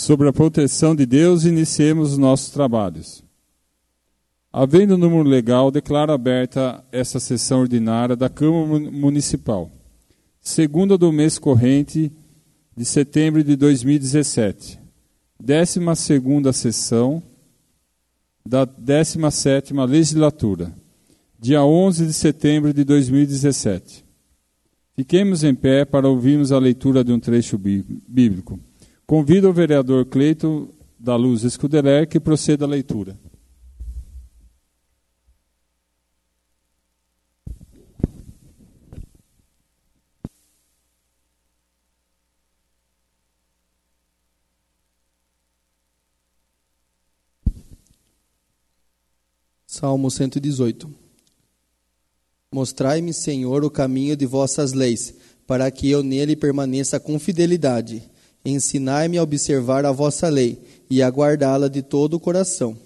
Sobre a proteção de Deus, iniciemos os nossos trabalhos. Havendo número legal, declaro aberta essa sessão ordinária da Câmara Municipal, segunda do mês corrente de setembro de 2017, décima segunda sessão da 17 legislatura, dia 11 de setembro de 2017. Fiquemos em pé para ouvirmos a leitura de um trecho bíblico. Convido o vereador Cleito da Luz Escudeler que proceda à leitura. Salmo 118. Mostrai-me, Senhor, o caminho de vossas leis, para que eu nele permaneça com fidelidade. Ensinai-me a observar a vossa lei e a guardá-la de todo o coração.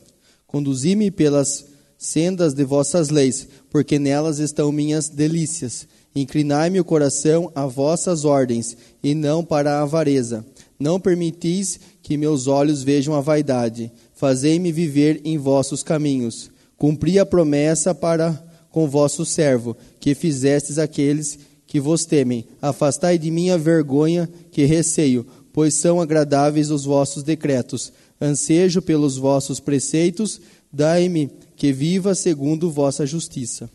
Conduzi-me pelas sendas de vossas leis, porque nelas estão minhas delícias. Inclinai-me o coração a vossas ordens, e não para a avareza. Não permitis que meus olhos vejam a vaidade. Fazei-me viver em vossos caminhos. Cumpri a promessa para com vosso servo, que fizestes aqueles que vos temem. Afastai de mim a vergonha que receio, pois são agradáveis os vossos decretos. Ansejo pelos vossos preceitos, dai-me que viva segundo vossa justiça.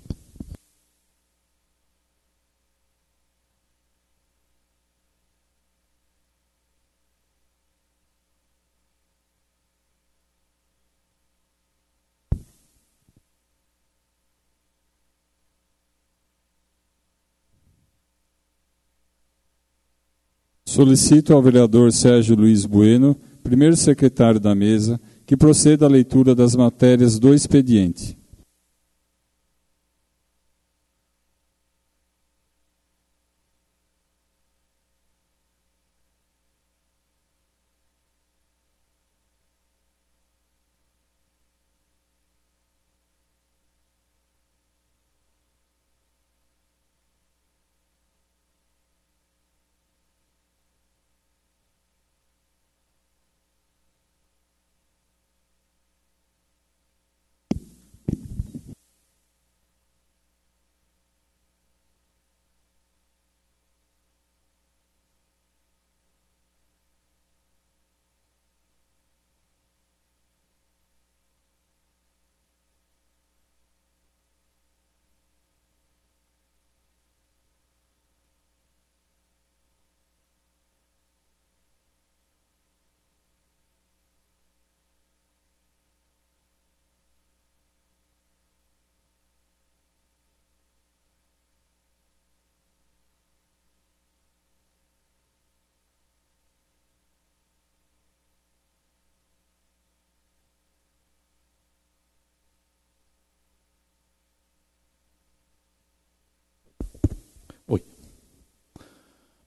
Solicito ao vereador Sérgio Luiz Bueno, primeiro secretário da mesa, que proceda à leitura das matérias do expediente.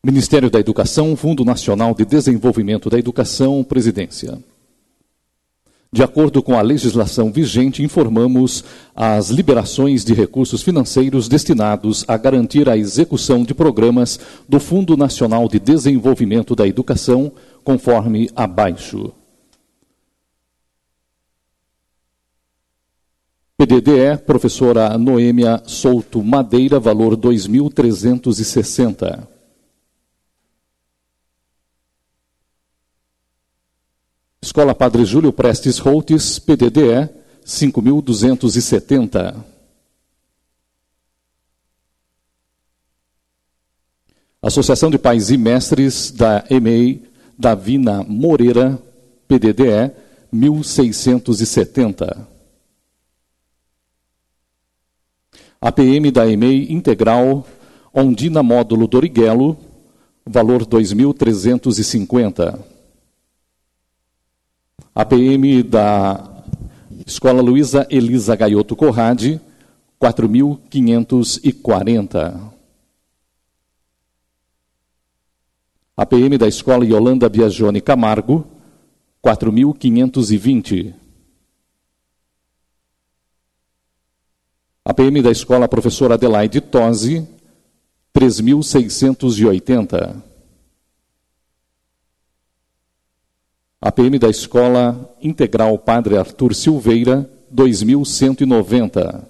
Ministério da Educação, Fundo Nacional de Desenvolvimento da Educação, Presidência. De acordo com a legislação vigente, informamos as liberações de recursos financeiros destinados a garantir a execução de programas do Fundo Nacional de Desenvolvimento da Educação, conforme abaixo. PDDE, professora Noêmia Souto Madeira, valor 2.360. Escola Padre Júlio Prestes Holtes, PDDE, 5.270. Associação de Pais e Mestres da EMEI, Davina Moreira, PDDE, 1.670. APM da EMEI Integral, Ondina Módulo Doriguelo, valor 2.350. APM da Escola Luísa Elisa Gaioto Corrade, 4.540. APM da Escola Yolanda Biagione Camargo, 4.520. APM da Escola Professora Adelaide Tosi, 3.680. APM da Escola Integral Padre Arthur Silveira, 2190.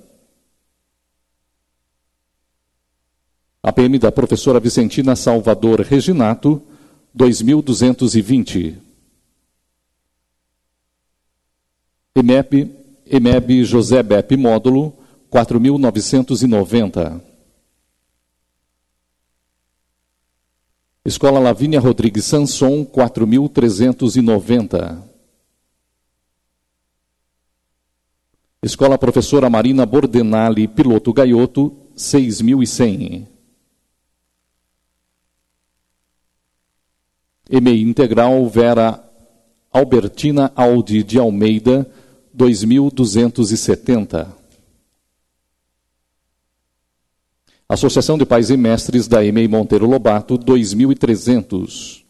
APM da professora Vicentina Salvador Reginato, 2220. EMEB, EMEB José Bep Módulo, 4990. Escola Lavínia Rodrigues Sanson, 4.390. Escola Professora Marina Bordenali Piloto Gaioto, 6.100. EMEI Integral Vera Albertina Aldi de Almeida, 2.270. Associação de Pais e Mestres da EMEI Monteiro Lobato, 2.300.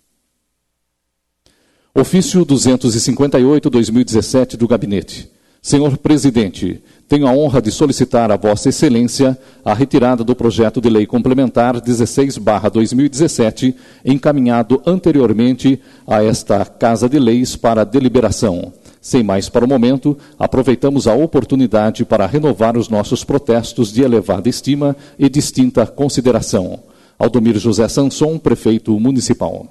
Ofício 258-2017 do Gabinete. Senhor Presidente, tenho a honra de solicitar a Vossa Excelência a retirada do projeto de lei complementar 16-2017, encaminhado anteriormente a esta Casa de Leis para deliberação. Sem mais para o momento, aproveitamos a oportunidade para renovar os nossos protestos de elevada estima e distinta consideração. Aldomir José Sanson, prefeito municipal.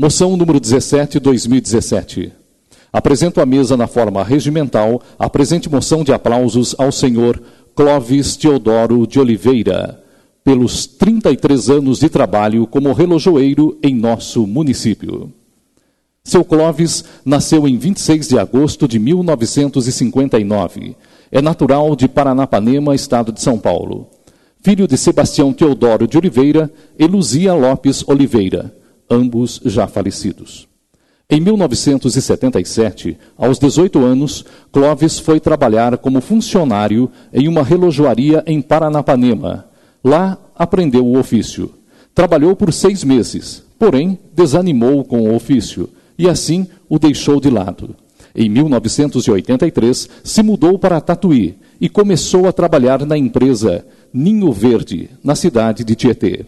Moção número 17, 2017. Apresento à mesa na forma regimental a presente moção de aplausos ao senhor Clóvis Teodoro de Oliveira, pelos 33 anos de trabalho como relojoeiro em nosso município. Seu Clóvis nasceu em 26 de agosto de 1959. É natural de Paranapanema, estado de São Paulo. Filho de Sebastião Teodoro de Oliveira e Luzia Lopes Oliveira, ambos já falecidos. Em 1977, aos 18 anos, Clóvis foi trabalhar como funcionário em uma relojoaria em Paranapanema. Lá aprendeu o ofício. Trabalhou por seis meses, porém desanimou com o ofício e assim o deixou de lado. Em 1983, se mudou para Tatuí e começou a trabalhar na empresa Ninho Verde, na cidade de Tietê.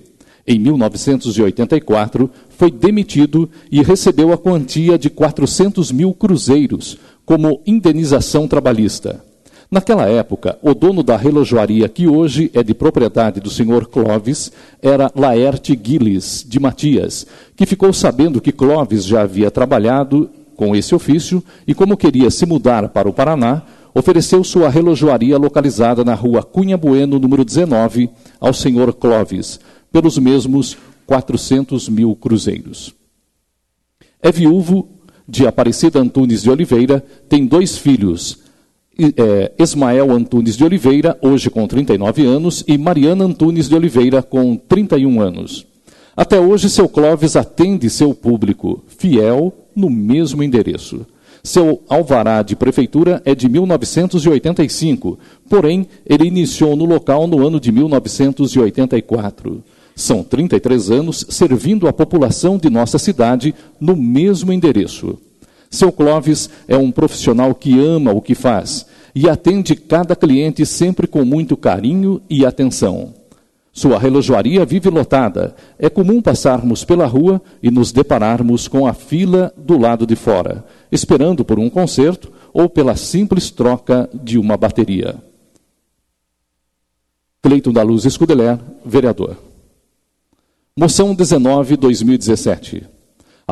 Em 1984, foi demitido e recebeu a quantia de 400 mil cruzeiros como indenização trabalhista. Naquela época, o dono da relojoaria, que hoje é de propriedade do senhor Clóvis, era Laerte Guilis de Matias, que ficou sabendo que Clóvis já havia trabalhado com esse ofício e, como queria se mudar para o Paraná, ofereceu sua relojoaria localizada na rua Cunha Bueno, número 19, ao senhor Clóvis, pelos mesmos 400 mil cruzeiros. É viúvo de Aparecida Antunes de Oliveira, tem dois filhos, é, Ismael Antunes de Oliveira, hoje com 39 anos, e Mariana Antunes de Oliveira, com 31 anos. Até hoje, seu Clóvis atende seu público fiel no mesmo endereço. Seu alvará de prefeitura é de 1985, porém, ele iniciou no local no ano de 1984. São 33 anos servindo a população de nossa cidade no mesmo endereço. Seu Clóvis é um profissional que ama o que faz e atende cada cliente sempre com muito carinho e atenção. Sua relojoaria vive lotada. É comum passarmos pela rua e nos depararmos com a fila do lado de fora, esperando por um concerto ou pela simples troca de uma bateria. Cleiton da Luz Escudeler, vereador. Moção 19, 2017.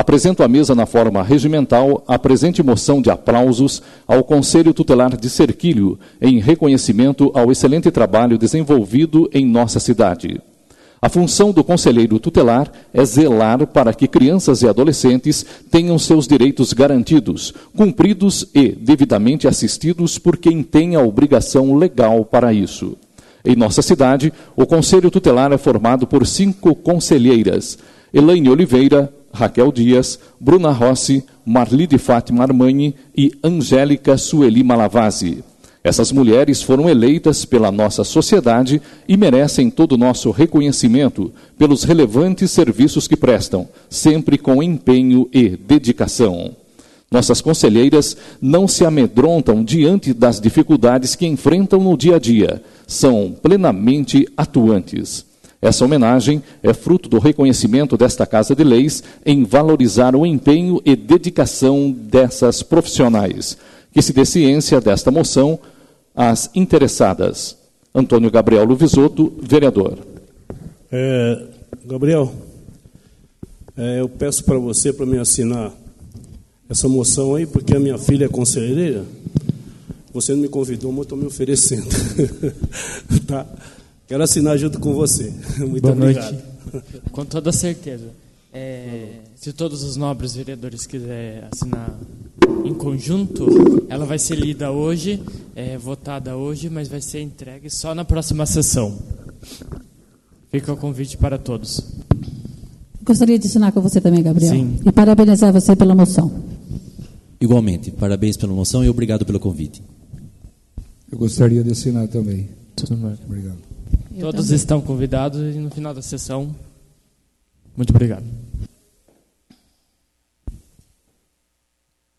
Apresento à mesa na forma regimental a presente moção de aplausos ao Conselho Tutelar de Serquilho, em reconhecimento ao excelente trabalho desenvolvido em nossa cidade. A função do conselheiro tutelar é zelar para que crianças e adolescentes tenham seus direitos garantidos, cumpridos e devidamente assistidos por quem tem a obrigação legal para isso. Em nossa cidade, o conselho tutelar é formado por cinco conselheiras: Elaine Oliveira, Raquel Dias, Bruna Rossi, Marli de Fátima Armani e Angélica Sueli Malavasi. Essas mulheres foram eleitas pela nossa sociedade e merecem todo o nosso reconhecimento pelos relevantes serviços que prestam, sempre com empenho e dedicação. Nossas conselheiras não se amedrontam diante das dificuldades que enfrentam no dia a dia, são plenamente atuantes. Essa homenagem é fruto do reconhecimento desta Casa de Leis em valorizar o empenho e dedicação dessas profissionais. Que se dê ciência desta moção às interessadas. Antônio Gabriel Luvisoto, vereador. É, Gabriel, é, eu peço para você para me assinar essa moção aí, porque a minha filha é conselheira. Você não me convidou, mas estou me oferecendo. tá? Quero assinar junto com você. Muito Boa obrigado. Noite. Com toda certeza. É, se todos os nobres vereadores quiserem assinar em conjunto, ela vai ser lida hoje, é, votada hoje, mas vai ser entregue só na próxima sessão. Fica o convite para todos. Gostaria de assinar com você também, Gabriel. Sim. E parabenizar você pela moção. Igualmente, parabéns pela moção e obrigado pelo convite. Eu gostaria de assinar também. Tudo bem. Obrigado. Eu Todos também. estão convidados e no final da sessão. Muito obrigado.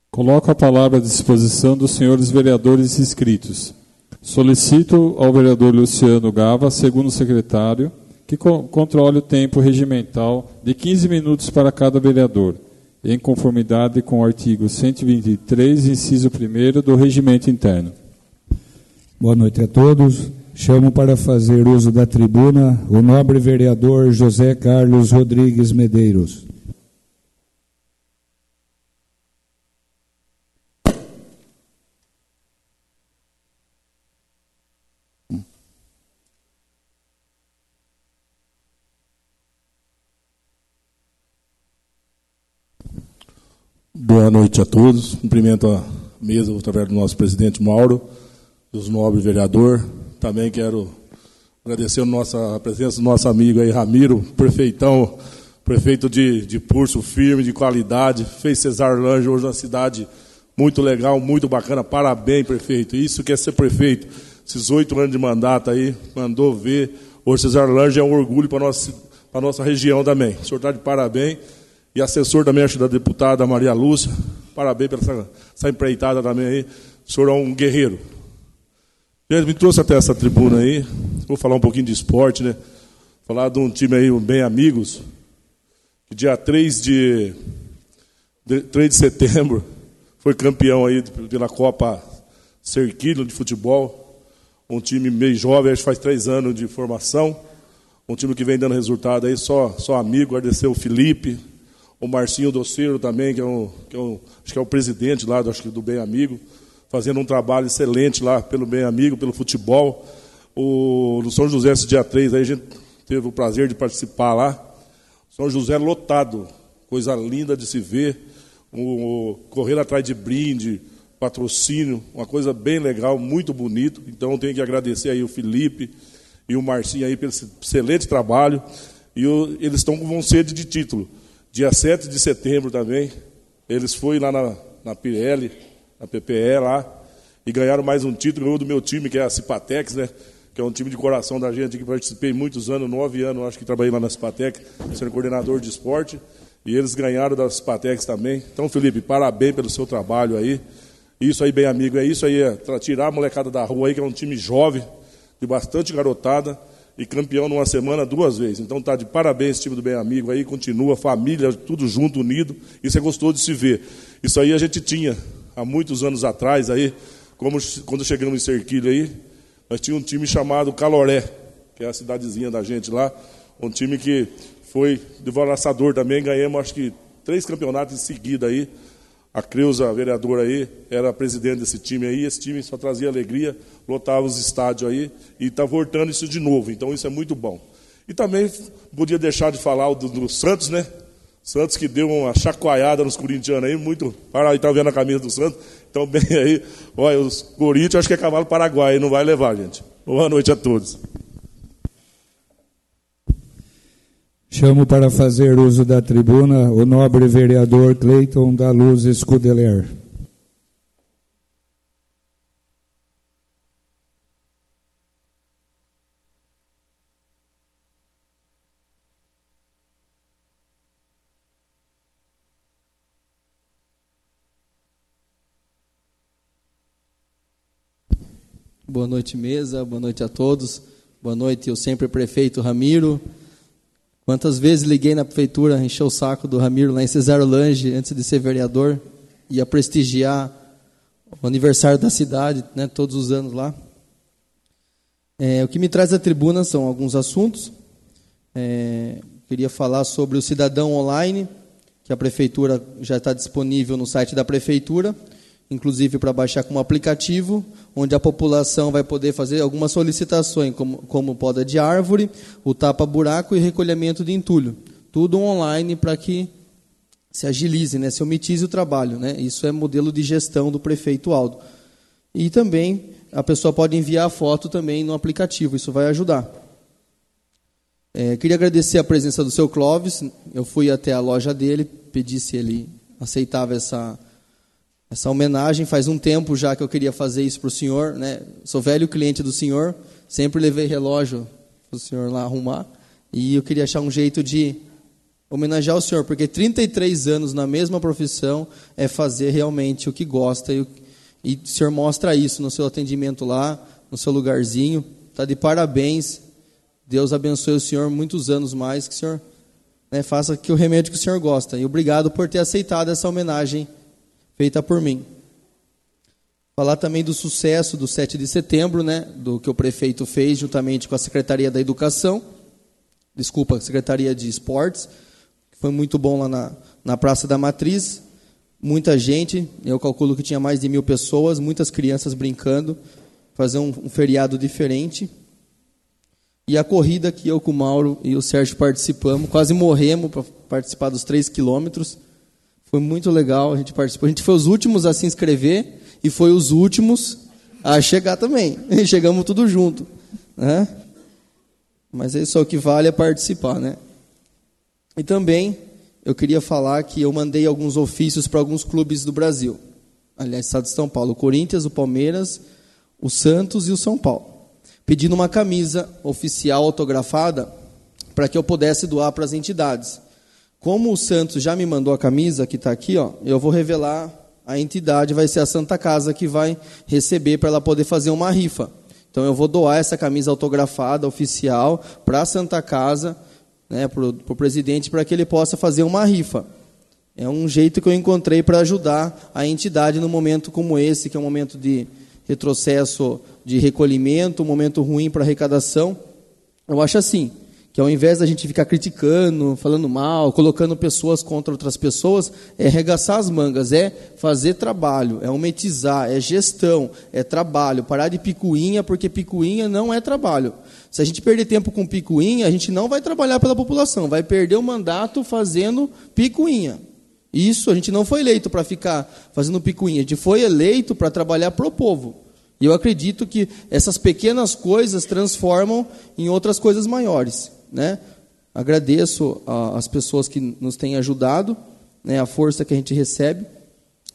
Coloco a palavra à disposição dos senhores vereadores inscritos. Solicito ao vereador Luciano Gava, segundo secretário, que co controle o tempo regimental de 15 minutos para cada vereador, em conformidade com o artigo 123, inciso 1 do Regimento Interno. Boa noite a todos. Chamo para fazer uso da tribuna o nobre vereador José Carlos Rodrigues Medeiros. Boa noite a todos. Cumprimento a mesa através do nosso presidente Mauro, dos nobres vereador. Também quero agradecer a, nossa, a presença do nosso amigo aí, Ramiro, prefeitão, prefeito de, de pulso firme, de qualidade. Fez Cesar Lange hoje uma cidade muito legal, muito bacana. Parabéns, prefeito. Isso que é ser prefeito. Esses oito anos de mandato aí, mandou ver. Hoje Cesar Lange é um orgulho para a nossa, para nossa região também. O senhor está de parabéns. E assessor também, acho, da deputada Maria Lúcia. Parabéns pela essa, essa empreitada também aí. O senhor é um guerreiro. Ele me trouxe até essa tribuna aí. Vou falar um pouquinho de esporte, né? Falar de um time aí, Bem Amigos, que dia 3 de, de, 3 de setembro foi campeão aí pela Copa Cerquilho de futebol. Um time meio jovem, acho que faz três anos de formação. Um time que vem dando resultado aí, só, só amigo. Agradecer o Felipe, o Marcinho Doceiro também, que é, um, que é um, acho que é o presidente lá do, acho que do Bem Amigo, fazendo um trabalho excelente lá pelo Bem Amigo, pelo futebol. O, no São José, esse dia 3, aí a gente teve o prazer de participar lá. São José lotado, coisa linda de se ver. O, o, correr atrás de brinde, patrocínio, uma coisa bem legal, muito bonito. Então tenho que agradecer aí o Felipe e o Marcinho aí pelo excelente trabalho. E o, eles estão com sede de título. Dia 7 de setembro também, eles foram lá na, na Pirelli, na PPE lá, e ganharam mais um título, ganhou do meu time, que é a Cipatex, né? Que é um time de coração da gente, que participei muitos anos, nove anos, acho que trabalhei lá na Cipatex, sendo coordenador de esporte, e eles ganharam da Cipatex também. Então, Felipe, parabéns pelo seu trabalho aí. Isso aí, bem amigo, é isso aí, é tirar a molecada da rua aí, que é um time jovem, de bastante garotada, e campeão numa semana duas vezes. Então tá de parabéns esse time do Bem Amigo aí, continua, família, tudo junto, unido. Isso é gostoso de se ver. Isso aí a gente tinha há muitos anos atrás aí, como quando chegamos em Cerquilho aí, nós tínhamos um time chamado Caloré, que é a cidadezinha da gente lá, um time que foi de laçador também, ganhamos acho que três campeonatos em seguida aí. A Creuza, a vereadora aí, era presidente desse time aí, esse time só trazia alegria, lotava os estádios aí, e está voltando isso de novo, então isso é muito bom. E também podia deixar de falar do, do Santos, né? Santos que deu uma chacoalhada nos corintianos aí, muito. Para aí, tá vendo a camisa do Santos? Então, bem aí, olha, os Corinthians acho que é cavalo paraguai, não vai levar, gente. Boa noite a todos. Chamo para fazer uso da tribuna o nobre vereador Cleiton da Luz Escudeler. Boa noite, mesa. Boa noite a todos. Boa noite, eu sempre prefeito Ramiro. Quantas vezes liguei na prefeitura, encheu o saco do Ramiro lá em Cesaro Lange, antes de ser vereador, ia prestigiar o aniversário da cidade, né, todos os anos lá. É, o que me traz à tribuna são alguns assuntos. É, queria falar sobre o cidadão online, que a prefeitura já está disponível no site da prefeitura, inclusive para baixar como aplicativo, onde a população vai poder fazer algumas solicitações, como, como poda de árvore, o tapa-buraco e recolhimento de entulho. Tudo online para que se agilize, né, se omitize o trabalho. Né? Isso é modelo de gestão do prefeito Aldo. E também a pessoa pode enviar a foto também no aplicativo, isso vai ajudar. É, queria agradecer a presença do seu Clóvis. Eu fui até a loja dele, pedi se ele aceitava essa, essa homenagem. Faz um tempo já que eu queria fazer isso para o senhor. Né? Sou velho cliente do senhor, sempre levei relógio para o senhor lá arrumar. E eu queria achar um jeito de homenagear o senhor, porque 33 anos na mesma profissão é fazer realmente o que gosta. E, e o senhor mostra isso no seu atendimento lá, no seu lugarzinho. Está de parabéns Deus abençoe o senhor muitos anos mais, que o senhor né, faça que o remédio que o senhor gosta. E obrigado por ter aceitado essa homenagem feita por mim. Falar também do sucesso do 7 de setembro, né, do que o prefeito fez juntamente com a Secretaria da Educação, desculpa, Secretaria de Esportes, que foi muito bom lá na, na Praça da Matriz. Muita gente, eu calculo que tinha mais de mil pessoas, muitas crianças brincando, fazer um, um feriado diferente. E a corrida que eu com o Mauro e o Sérgio participamos, quase morremos para participar dos 3 quilômetros. Foi muito legal, a gente participou. A gente foi os últimos a se inscrever e foi os últimos a chegar também. Chegamos tudo junto. Né? Mas isso é o que vale é participar, né? E também eu queria falar que eu mandei alguns ofícios para alguns clubes do Brasil. Aliás, estado de São Paulo, o Corinthians, o Palmeiras, o Santos e o São Paulo pedindo uma camisa oficial autografada para que eu pudesse doar para as entidades. Como o Santos já me mandou a camisa, que está aqui, ó, eu vou revelar a entidade, vai ser a Santa Casa que vai receber para ela poder fazer uma rifa. Então eu vou doar essa camisa autografada oficial para a Santa Casa, né, para o presidente, para que ele possa fazer uma rifa. É um jeito que eu encontrei para ajudar a entidade no momento como esse, que é um momento de retrocesso de recolhimento, um momento ruim para arrecadação. Eu acho assim, que ao invés da gente ficar criticando, falando mal, colocando pessoas contra outras pessoas, é arregaçar as mangas, é fazer trabalho, é umetizar, é gestão, é trabalho, parar de picuinha, porque picuinha não é trabalho. Se a gente perder tempo com picuinha, a gente não vai trabalhar pela população, vai perder o mandato fazendo picuinha. Isso, a gente não foi eleito para ficar fazendo picuinha, a gente foi eleito para trabalhar para o povo. E eu acredito que essas pequenas coisas transformam em outras coisas maiores. Né? Agradeço às pessoas que nos têm ajudado, né, a força que a gente recebe,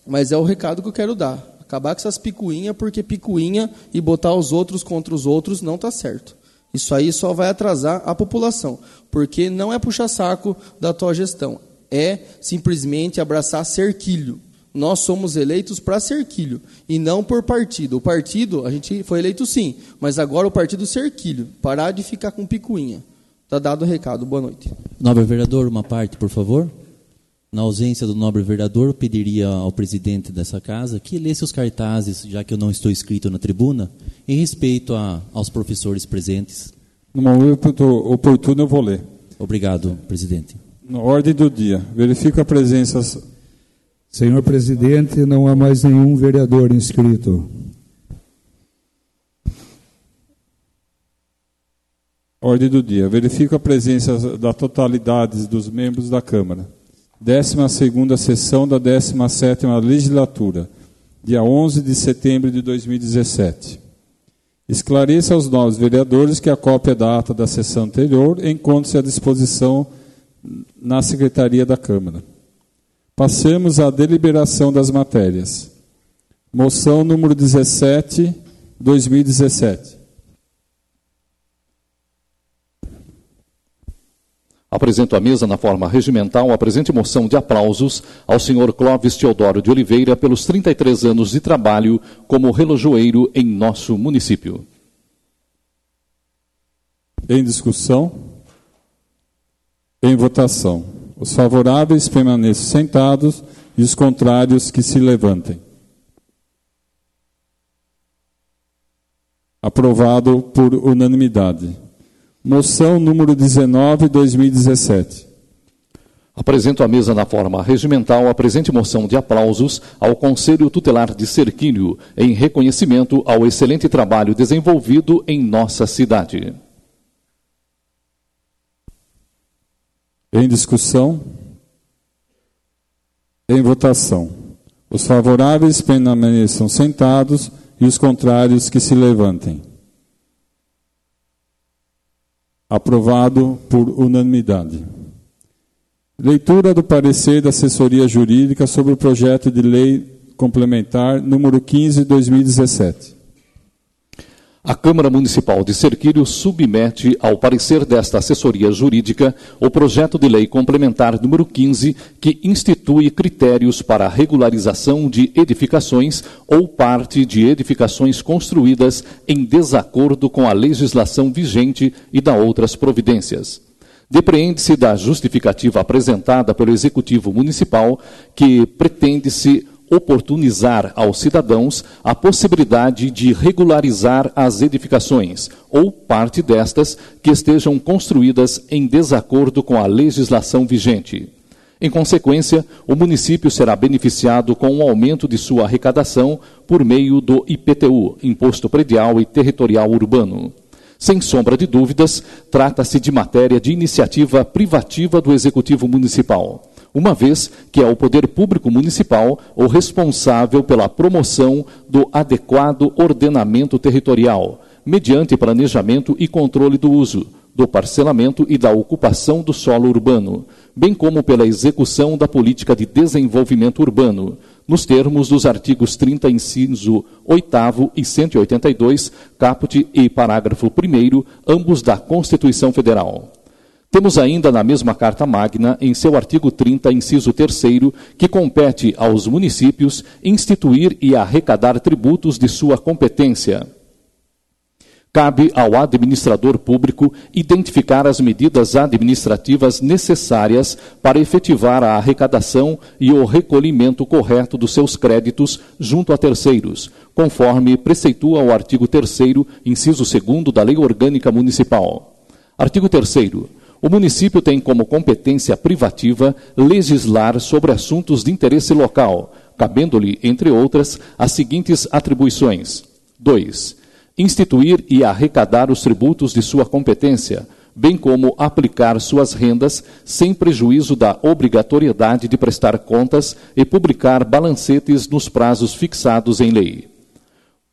mas é o recado que eu quero dar. Acabar com essas picuinhas, porque picuinha e botar os outros contra os outros não está certo. Isso aí só vai atrasar a população, porque não é puxar saco da tua gestão, é simplesmente abraçar cerquilho. Nós somos eleitos para cerquilho e não por partido. O partido, a gente foi eleito sim, mas agora o partido cerquilho. Parar de ficar com picuinha. Está dado o recado. Boa noite. Nobre vereador, uma parte, por favor. Na ausência do nobre vereador, pediria ao presidente dessa casa que lesse os cartazes, já que eu não estou inscrito na tribuna, em respeito a, aos professores presentes. No momento oportuno eu vou ler. Obrigado, presidente. Na ordem do dia, verifico a presença Senhor presidente, não há mais nenhum vereador inscrito. Ordem do dia. Verifico a presença da totalidade dos membros da Câmara. 12 sessão da 17 legislatura, dia 11 de setembro de 2017. Esclareça aos novos vereadores que a cópia da ata da sessão anterior encontra-se à disposição na Secretaria da Câmara. Passemos à deliberação das matérias. Moção número 17, 2017. Apresento à mesa, na forma regimental, a presente moção de aplausos ao senhor Clóvis Teodoro de Oliveira pelos 33 anos de trabalho como relojoeiro em nosso município. Em discussão? Em votação. Os favoráveis permaneçam sentados e os contrários que se levantem. Aprovado por unanimidade. Moção número 19, 2017. Apresento à mesa na forma regimental a presente moção de aplausos ao Conselho Tutelar de Cerquilho, em reconhecimento ao excelente trabalho desenvolvido em nossa cidade. Em discussão? Em votação. Os favoráveis permaneçam sentados e os contrários que se levantem. Aprovado por unanimidade. Leitura do parecer da assessoria jurídica sobre o projeto de lei complementar número 15 de 2017. A Câmara Municipal de Serquilho submete ao parecer desta assessoria jurídica o projeto de lei complementar número 15, que institui critérios para a regularização de edificações ou parte de edificações construídas em desacordo com a legislação vigente e da outras providências. Depreende-se da justificativa apresentada pelo Executivo Municipal que pretende-se oportunizar aos cidadãos a possibilidade de regularizar as edificações ou parte destas que estejam construídas em desacordo com a legislação vigente. Em consequência, o município será beneficiado com um aumento de sua arrecadação por meio do IPTU, Imposto Predial e Territorial Urbano. Sem sombra de dúvidas, trata-se de matéria de iniciativa privativa do Executivo Municipal, uma vez que é o poder público municipal o responsável pela promoção do adequado ordenamento territorial, mediante planejamento e controle do uso, do parcelamento e da ocupação do solo urbano, bem como pela execução da política de desenvolvimento urbano, nos termos dos artigos 30, inciso 8 e 182, caput e parágrafo 1 ambos da Constituição Federal. Temos ainda na mesma Carta Magna, em seu artigo 30, inciso 3, que compete aos municípios instituir e arrecadar tributos de sua competência Cabe ao administrador público identificar as medidas administrativas necessárias para efetivar a arrecadação e o recolhimento correto dos seus créditos junto a terceiros, conforme preceitua o artigo 3, inciso 2 da Lei Orgânica Municipal. Artigo 3. O município tem como competência privativa legislar sobre assuntos de interesse local, cabendo-lhe, entre outras, as seguintes atribuições: 2 instituir e arrecadar os tributos de sua competência, bem como aplicar suas rendas sem prejuízo da obrigatoriedade de prestar contas e publicar balancetes nos prazos fixados em lei.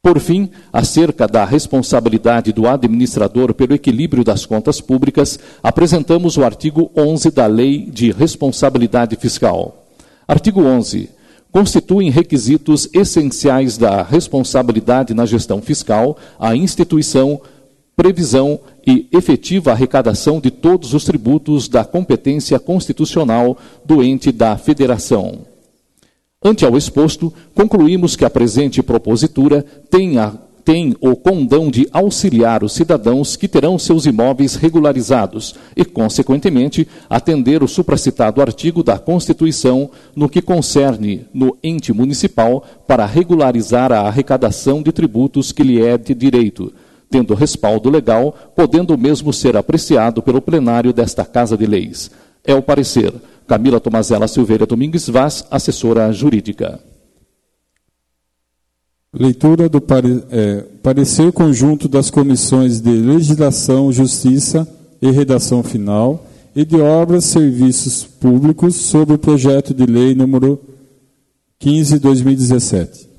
Por fim, acerca da responsabilidade do administrador pelo equilíbrio das contas públicas, apresentamos o artigo 11 da Lei de Responsabilidade Fiscal. Artigo 11 constituem requisitos essenciais da responsabilidade na gestão fiscal a instituição, previsão e efetiva arrecadação de todos os tributos da competência constitucional do ente da federação. Ante ao exposto, concluímos que a presente propositura tem a tem o condão de auxiliar os cidadãos que terão seus imóveis regularizados e, consequentemente, atender o supracitado artigo da Constituição no que concerne no ente municipal para regularizar a arrecadação de tributos que lhe é de direito, tendo respaldo legal, podendo mesmo ser apreciado pelo plenário desta Casa de Leis. É o parecer. Camila Tomazella Silveira Domingues Vaz, assessora jurídica. Leitura do pare, é, parecer conjunto das comissões de Legislação, Justiça e Redação Final e de Obras e Serviços Públicos sobre o projeto de lei número 15 2017.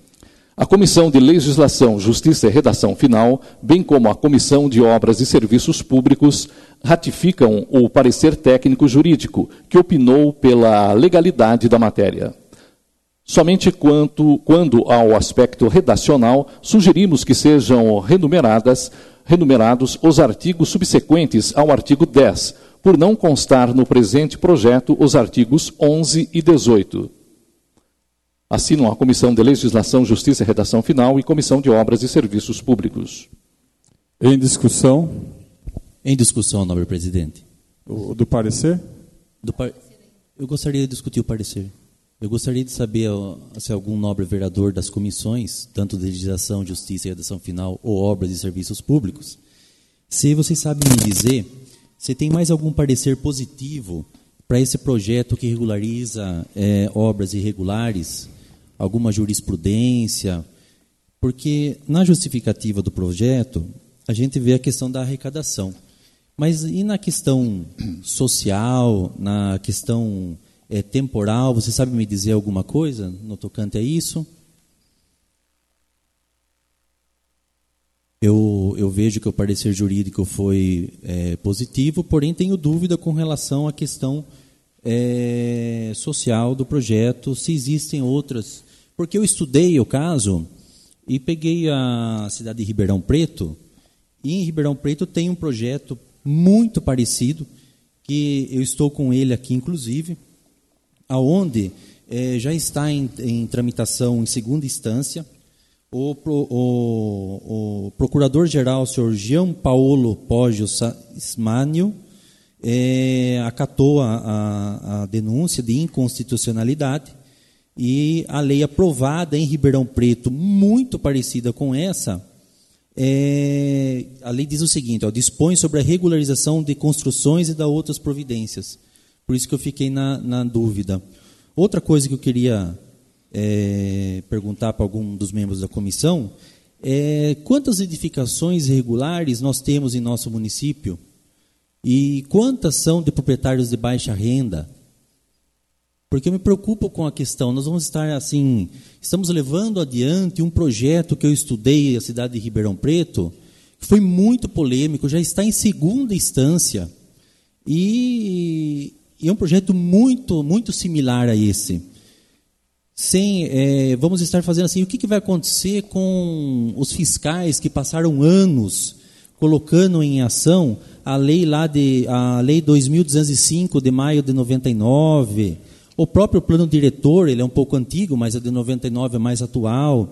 A Comissão de Legislação, Justiça e Redação Final, bem como a Comissão de Obras e Serviços Públicos, ratificam o parecer técnico jurídico, que opinou pela legalidade da matéria. Somente quanto, quando ao aspecto redacional, sugerimos que sejam renumeradas, renumerados os artigos subsequentes ao artigo 10, por não constar no presente projeto os artigos 11 e 18. Assinam a Comissão de Legislação, Justiça e Redação Final e Comissão de Obras e Serviços Públicos. Em discussão? Em discussão, nobre presidente. O, do parecer? Do par... Eu gostaria de discutir o parecer. Eu gostaria de saber se algum nobre vereador das comissões, tanto de legislação, justiça e redação final, ou obras e serviços públicos, se vocês sabem me dizer se tem mais algum parecer positivo para esse projeto que regulariza é, obras irregulares, alguma jurisprudência, porque na justificativa do projeto a gente vê a questão da arrecadação. Mas e na questão social, na questão é, temporal, você sabe me dizer alguma coisa no tocante a isso? Eu, eu vejo que o parecer jurídico foi é, positivo, porém tenho dúvida com relação à questão é, social do projeto, se existem outras. Porque eu estudei o caso e peguei a cidade de Ribeirão Preto, e em Ribeirão Preto tem um projeto muito parecido, que eu estou com ele aqui, inclusive, aonde é, já está em, em, tramitação em segunda instância. O, o, o procurador-geral, senhor Jean Paulo Poggio Ismânio, é, acatou a, a, a denúncia de inconstitucionalidade e a lei aprovada em Ribeirão Preto, muito parecida com essa, é, a lei diz o seguinte: ó, dispõe sobre a regularização de construções e da outras providências. Por isso que eu fiquei na, na dúvida. Outra coisa que eu queria é, perguntar para algum dos membros da comissão é quantas edificações irregulares nós temos em nosso município e quantas são de proprietários de baixa renda? Porque eu me preocupo com a questão. Nós vamos estar assim, estamos levando adiante um projeto que eu estudei na cidade de Ribeirão Preto, que foi muito polêmico, já está em segunda instância. E, e é um projeto muito, muito similar a esse. Sem, é, vamos estar fazendo assim, o que, que vai acontecer com os fiscais que passaram anos colocando em ação a lei lá de a lei 2205 de maio de 99, o próprio plano diretor, ele é um pouco antigo, mas a de 99 é mais atual.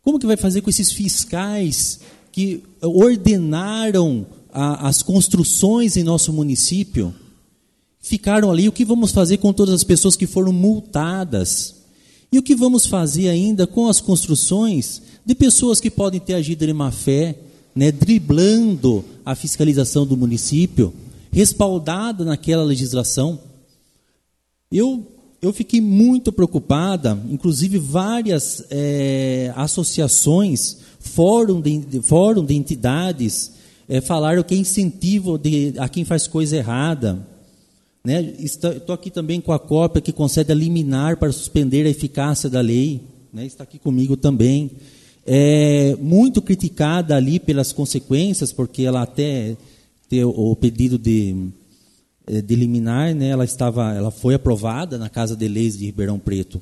Como que vai fazer com esses fiscais que ordenaram a, as construções em nosso município? Ficaram ali, o que vamos fazer com todas as pessoas que foram multadas? E o que vamos fazer ainda com as construções de pessoas que podem ter agido de má fé, né, driblando a fiscalização do município, respaldada naquela legislação? Eu, eu fiquei muito preocupada, inclusive várias é, associações, fórum de, fórum de entidades, é, falaram que é incentivo de, a quem faz coisa errada. Né? Estou aqui também com a cópia que concede a liminar para suspender a eficácia da lei. Né? Está aqui comigo também. É muito criticada ali pelas consequências, porque ela até tem o pedido de eh, de liminar, né, ela estava, ela foi aprovada na Casa de Leis de Ribeirão Preto.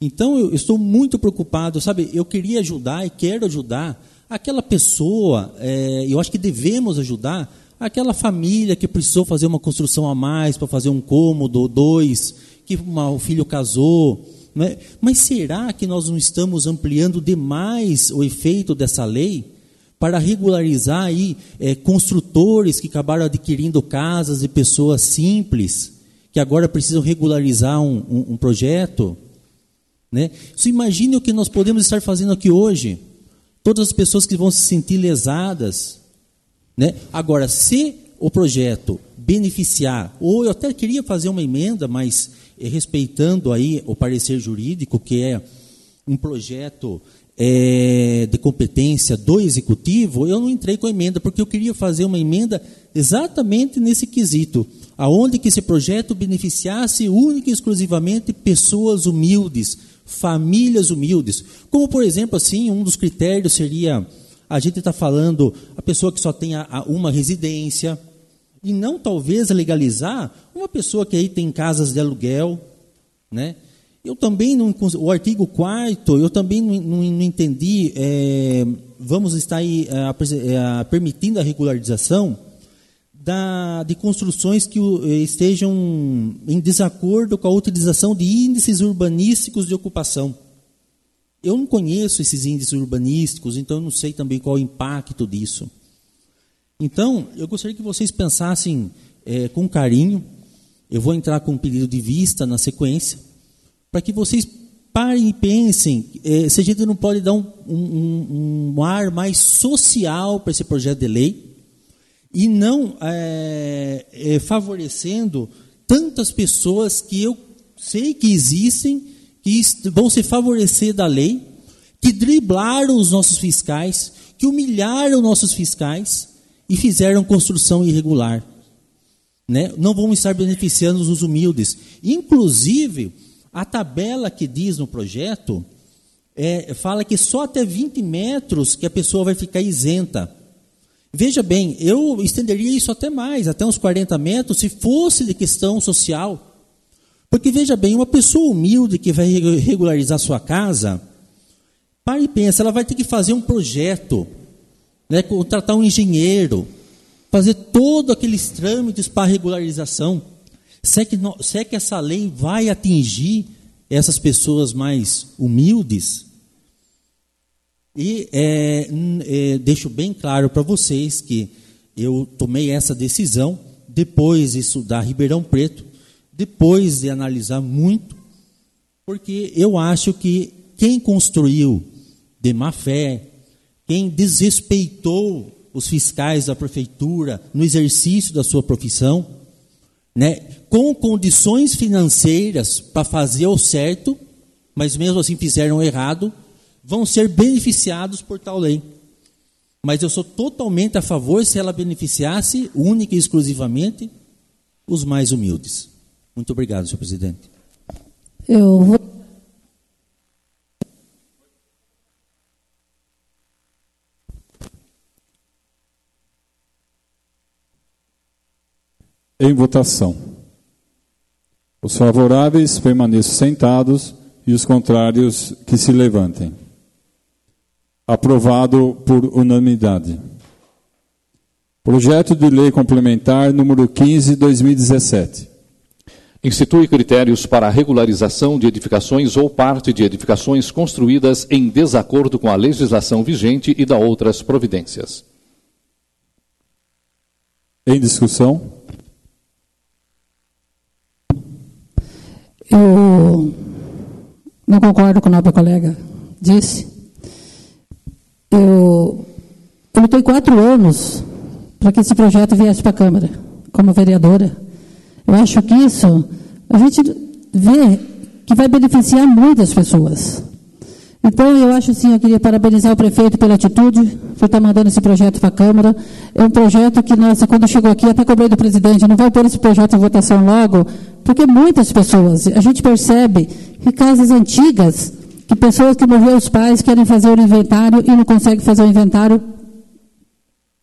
Então eu estou muito preocupado, sabe? Eu queria ajudar e quero ajudar aquela pessoa. É, eu acho que devemos ajudar aquela família que precisou fazer uma construção a mais para fazer um cômodo ou dois, que uma, o filho casou. Né? Mas será que nós não estamos ampliando demais o efeito dessa lei? para regularizar aí é, construtores que acabaram adquirindo casas de pessoas simples, que agora precisam regularizar um, um, um projeto. Né? Isso imagine o que nós podemos estar fazendo aqui hoje. Todas as pessoas que vão se sentir lesadas. Né? Agora, se o projeto beneficiar, ou eu até queria fazer uma emenda, mas é, respeitando aí o parecer jurídico, que é um projeto é, de competência do executivo, eu não entrei com a emenda, porque eu queria fazer uma emenda exatamente nesse quesito, aonde que esse projeto beneficiasse única e exclusivamente pessoas humildes, famílias humildes. Como, por exemplo, assim, um dos critérios seria, a gente está falando, a pessoa que só tenha uma residência, e não talvez legalizar uma pessoa que aí tem casas de aluguel, né? Eu também não, o artigo 4 eu também não, não, não entendi, é, vamos estar aí é, é, permitindo a regularização da, de construções que estejam em desacordo com a utilização de índices urbanísticos de ocupação. Eu não conheço esses índices urbanísticos, então eu não sei também qual o impacto disso. Então, eu gostaria que vocês pensassem é, com carinho. Eu vou entrar com um pedido de vista na sequência, para que vocês parem e pensem é, se a gente não pode dar um, um, um ar mais social para esse projeto de lei e não é, é, favorecendo tantas pessoas que eu sei que existem, que vão se favorecer da lei, que driblaram os nossos fiscais, que humilharam nossos fiscais e fizeram construção irregular. Né? Não vão estar beneficiando os humildes. Inclusive, a tabela que diz no projeto é, fala que só até 20 metros que a pessoa vai ficar isenta. Veja bem, eu estenderia isso até mais, até uns 40 metros, se fosse de questão social. Porque veja bem, uma pessoa humilde que vai regularizar sua casa, para e pensa, ela vai ter que fazer um projeto, né, contratar um engenheiro, fazer todos aqueles trâmites para regularização. Se é, que, se é que essa lei vai atingir essas pessoas mais humildes? E é, é, deixo bem claro para vocês que eu tomei essa decisão depois de estudar Ribeirão Preto, depois de analisar muito, porque eu acho que quem construiu de má fé, quem desrespeitou os fiscais da prefeitura no exercício da sua profissão, né, com condições financeiras para fazer o certo, mas mesmo assim fizeram errado, vão ser beneficiados por tal lei. Mas eu sou totalmente a favor se ela beneficiasse única e exclusivamente os mais humildes. Muito obrigado, senhor presidente. Eu vou. Em votação. Os favoráveis permaneçam sentados e os contrários que se levantem. Aprovado por unanimidade. Projeto de Lei Complementar número 15, 2017. Institui critérios para a regularização de edificações ou parte de edificações construídas em desacordo com a legislação vigente e da outras providências. Em discussão. Eu não concordo com o nobre colega disse. Eu, eu lutei quatro anos para que esse projeto viesse para a Câmara, como vereadora. Eu acho que isso a gente vê que vai beneficiar muitas pessoas. Então, eu acho assim, eu queria parabenizar o prefeito pela atitude, por estar mandando esse projeto para a Câmara. É um projeto que, nossa, quando chegou aqui, até cobrei do presidente, não vai pôr esse projeto em votação logo, porque muitas pessoas, a gente percebe que casas antigas, que pessoas que morreram os pais querem fazer o inventário e não conseguem fazer o inventário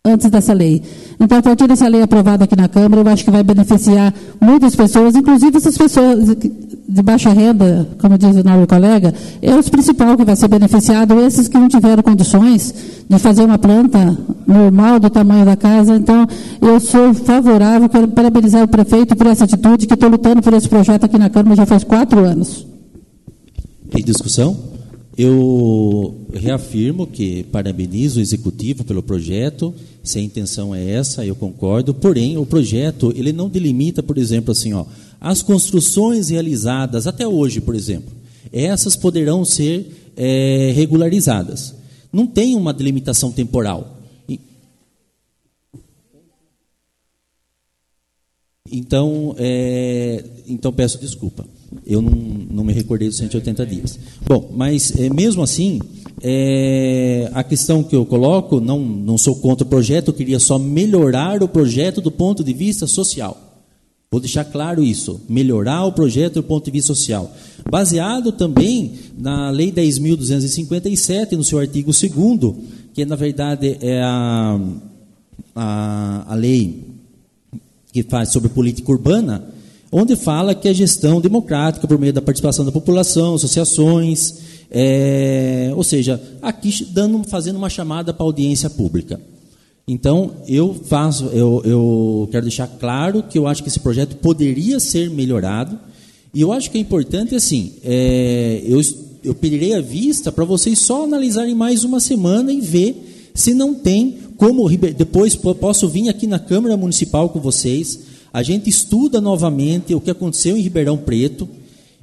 antes dessa lei. Então, a partir dessa lei aprovada aqui na Câmara, eu acho que vai beneficiar muitas pessoas, inclusive essas pessoas de baixa renda, como diz o nosso colega, é os principais que vai ser beneficiado, esses que não tiveram condições de fazer uma planta normal do tamanho da casa. Então, eu sou favorável, quero parabenizar o prefeito por essa atitude, que estou lutando por esse projeto aqui na Câmara já faz quatro anos. Em discussão? Eu reafirmo que parabenizo o executivo pelo projeto. Se a intenção é essa, eu concordo. Porém, o projeto ele não delimita, por exemplo, assim, ó, as construções realizadas até hoje, por exemplo, essas poderão ser é, regularizadas. Não tem uma delimitação temporal. Então, é, então peço desculpa. Eu não, não, me recordei dos 180 dias. Bom, mas é, mesmo assim, é, a questão que eu coloco, não, não sou contra o projeto, eu queria só melhorar o projeto do ponto de vista social. Vou deixar claro isso, melhorar o projeto do ponto de vista social. Baseado também na Lei 10.257, no seu artigo 2 que na verdade é a, a, a lei que faz sobre política urbana, onde fala que a gestão democrática por meio da participação da população, associações, é, ou seja, aqui dando, fazendo uma chamada para audiência pública. Então, eu faço, eu, eu quero deixar claro que eu acho que esse projeto poderia ser melhorado, e eu acho que é importante assim, é, eu, eu pedirei a vista para vocês só analisarem mais uma semana e ver Se não tem, como depois posso vir aqui na Câmara Municipal com vocês, a gente estuda novamente o que aconteceu em Ribeirão Preto,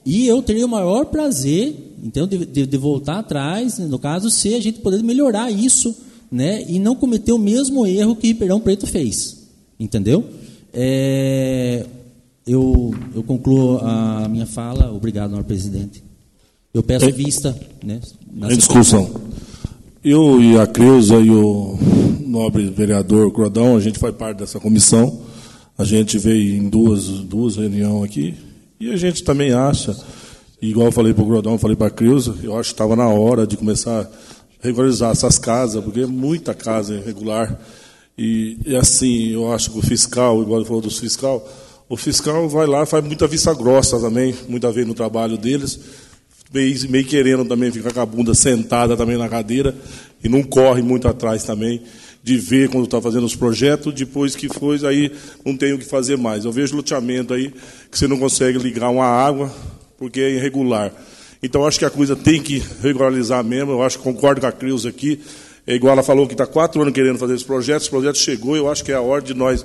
e eu teria o maior prazer, então, de, de, de voltar atrás, no caso, se a gente poder melhorar isso, né, e não cometer o mesmo erro que Ribeirão Preto fez, entendeu? É, eu, eu concluo a minha fala. Obrigado, senhor presidente. Eu peço é, vista. Né, em discussão. Eu e a Creuza e o nobre vereador Crodão, a gente faz parte dessa comissão. A gente veio em duas, duas reuniões aqui. E a gente também acha, igual eu falei para o Crodão, eu falei para a Creuza, eu acho que estava na hora de começar a regularizar essas casas, porque é muita casa irregular. E, e assim, eu acho que o fiscal, igual ele falou dos fiscal, o fiscal vai lá, faz muita vista grossa também, muita vez no trabalho deles, meio, meio querendo também ficar com a bunda sentada também na cadeira, e não corre muito atrás também de ver quando está fazendo os projetos, depois que foi, aí não tem o que fazer mais. Eu vejo loteamento aí que você não consegue ligar uma água porque é irregular. Então acho que a coisa tem que regularizar mesmo, eu acho que concordo com a Cris aqui, é igual ela falou que está quatro anos querendo fazer esse projeto, esse projeto chegou, eu acho que é a hora de nós